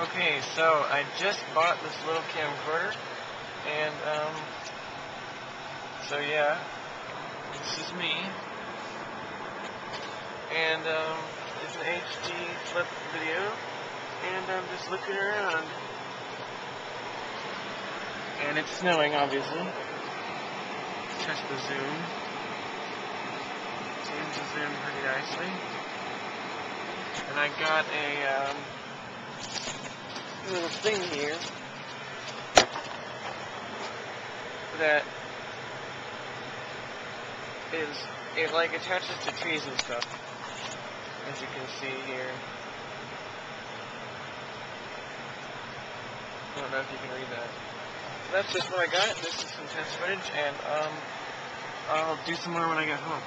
Okay, so I just bought this little camcorder, and, um, so yeah, this is me, and, um, it's an HD flip video, and I'm just looking around, and it's snowing, obviously, test the zoom, seems to zoom pretty nicely, and I got a, um, little thing here. That is it like attaches to trees and stuff. As you can see here. I don't know if you can read that. So that's just what I got. This is some test footage and um I'll do some more when I get home